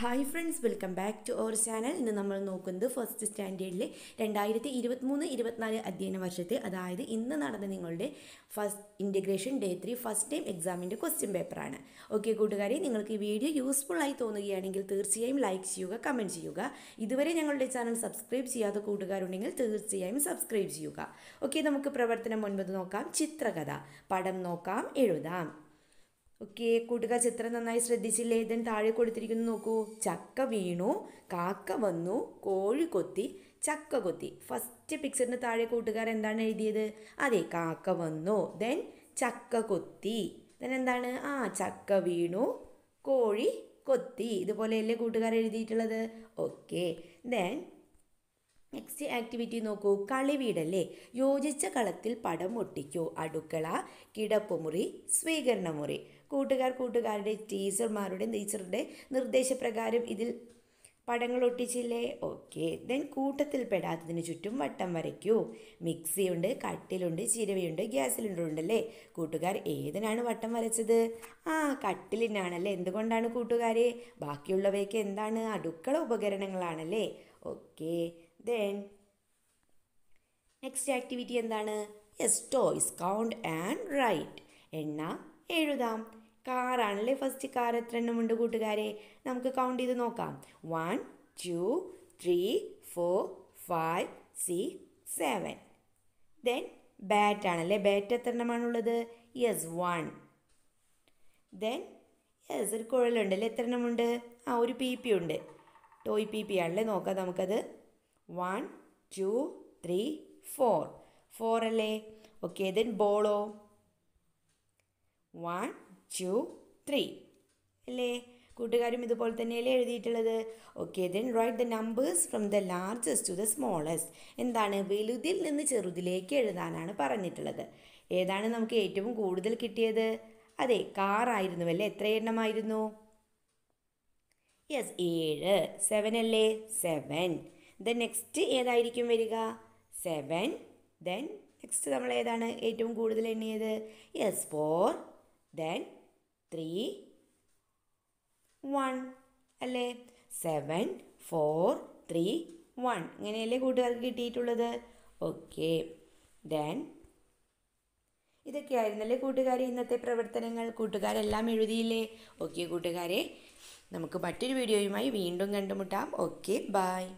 Hi friends welcome back to our channel ഇന്ന് നമ്മൾ നോക്കുന്നത് ഫസ്റ്റ് സ്റ്റാൻഡേർഡിലെ രണ്ടായിരത്തി ഇരുപത്തിമൂന്ന് ഇരുപത്തിനാല് അധ്യയന വർഷത്തെ അതായത് ഇന്ന് നടന്ന നിങ്ങളുടെ first integration day three first time എക്സാമിന്റെ ക്വസ്റ്റ്യൻ പേപ്പറാണ് ഓക്കെ കൂട്ടുകാരെ നിങ്ങൾക്ക് ഈ വീഡിയോ യൂസ്ഫുൾ ആയി തോന്നുകയാണെങ്കിൽ തീർച്ചയായും ലൈക്ക് ചെയ്യുക കമന്റ് ചെയ്യുക. ഇതുവരെ ഞങ്ങളുടെ ചാനൽ സബ്സ്ക്രൈബ് ചെയ്യാത്ത കൂട്ടുകാരുണ്ടെങ്കിൽ തീർച്ചയായും സബ്സ്ക്രൈബ് ചെയ്യുക. ഓക്കെ നമുക്ക് പ്രവർത്തനം ഒൻപത് നോക്കാം. ചിത്രകഥ പടം നോക്കാം എഴുതാം. ഓക്കെ കൂട്ടുകാർ ചിത്രം നന്നായി ശ്രദ്ധിച്ചില്ലേ? ഇതൻ താഴെ കൊടുത്തിരിക്കുന്നു നോക്കൂ. ചക്ക വീണു കാക്ക വന്നു കോഴി കൊത്തി ചക്ക കൊത്തി. ഫസ്റ്റ് പിക്ചറിന് താഴെ കൂട്ടുകാർ എന്താണ് എഴുതിയത്? അതെ കാക്ക വന്നു ദെൻ ചക്ക കൊത്തി. ദെൻ എന്താണ്? ആ ചക്ക വീണു കോഴി കൊത്തി. ഇതുപോലെയല്ലേ കൂട്ടുകാർ എഴുതിയിട്ടുള്ളത്? ഓക്കെ ദെൻ നെക്സ്റ്റ് ആക്ടിവിറ്റി നോക്കൂ. കളിവീടല്ലേ? യോജിച്ച കളത്തിൽ പടം ഒട്ടിക്കൂ. അടുക്കള കിടപ്പുമുറി സ്വീകരണമുറി. കൂട്ടുകാർ കൂട്ടുകാരുടെ ടീച്ചർമാരുടെ ടീച്ചറുടെ നിർദ്ദേശപ്രകാരം ഇതിൽ പടങ്ങൾ ഒട്ടിച്ചില്ലേ? ഓക്കെ ദെൻ കൂട്ടത്തിൽ പെടാത്തതിന് ചുറ്റും വട്ടം വരയ്ക്കൂ. മിക്സിയുണ്ട് കട്ടിലുണ്ട് ചിരവയുണ്ട് ഗ്യാസ് സിലിണ്ടർ ഉണ്ടല്ലേ? കൂട്ടുകാർ ഏതിനാണ് വട്ടം വരച്ചത്? ആ കട്ടിലിനാണല്ലേ. എന്തുകൊണ്ടാണ് കൂട്ടുകാരെ? ബാക്കിയുള്ളവയൊക്കെ എന്താണ്? അടുക്കള ഉപകരണങ്ങളാണല്ലേ? ഓക്കെ ദെൻ നെക്സ്റ്റ് ആക്ടിവിറ്റി എന്താണ്? Yes toys count and write എണ്ണ എഴുതാം. കാറാണല്ലേ ഫസ്റ്റ് കാർ എത്ര എണ്ണമുണ്ട് കൂട്ടുകാരെ? നമുക്ക് കൗണ്ട് ചെയ്ത് നോക്കാം. One two three four five six seven then bat ആണല്ലേ? ബാറ്റ് എത്ര എണ്ണമാണുള്ളത്? യെസ് വൺ ദെൻ യെസ് ഒരു കുഴലുണ്ടല്ലേ എത്ര എണ്ണമുണ്ട്? ആ ഒരു പി പി ഉണ്ട്. ടോയ് പി പി ആണല്ലേ? നോക്കാം നമുക്കത്. One two three four four അല്ലേ? ഓക്കെ ദെൻ ബോളോ വൺ ടു ത്രീ അല്ലേ? കൂട്ടുകാരും ഇതുപോലെ തന്നെയല്ലേ എഴുതിയിട്ടുള്ളത്? Okay then write the numbers from the largest to the smallest എന്താണ്? വലുതിൽ നിന്ന് ചെറുതിലേക്ക് എഴുതാനാണ് പറഞ്ഞിട്ടുള്ളത്. ഏതാണ് നമുക്ക് ഏറ്റവും കൂടുതൽ കിട്ടിയത്? അതെ കാറായിരുന്നു അല്ലേ എത്ര എണ്ണമായിരുന്നു? യെസ് ഏഴ്. സെവൻ അല്ലേ? സെവൻ ദെൻ നെക്സ്റ്റ് ഏതായിരിക്കും വരിക? സെവൻ ദെൻ നെക്സ്റ്റ് നമ്മൾ ഏതാണ്? ഏറ്റവും കൂടുതൽ എണ്ണിയത്? Yes four then three one അല്ലേ? സെവൻ ഫോർ ത്രീ വൺ ഇങ്ങനെയല്ലേ കൂട്ടുകാർക്ക് കിട്ടിയിട്ടുള്ളത്? ഓക്കെ ദെൻ ഇതൊക്കെയായിരുന്നല്ലേ കൂട്ടുകാരെ ഇന്നത്തെ പ്രവർത്തനങ്ങൾ? കൂട്ടുകാരെല്ലാം എഴുതിയില്ലേ? ഓക്കെ കൂട്ടുകാരെ. നമുക്ക് മറ്റൊരു വീഡിയോയുമായി വീണ്ടും കണ്ടുമുട്ടാം. Okay bye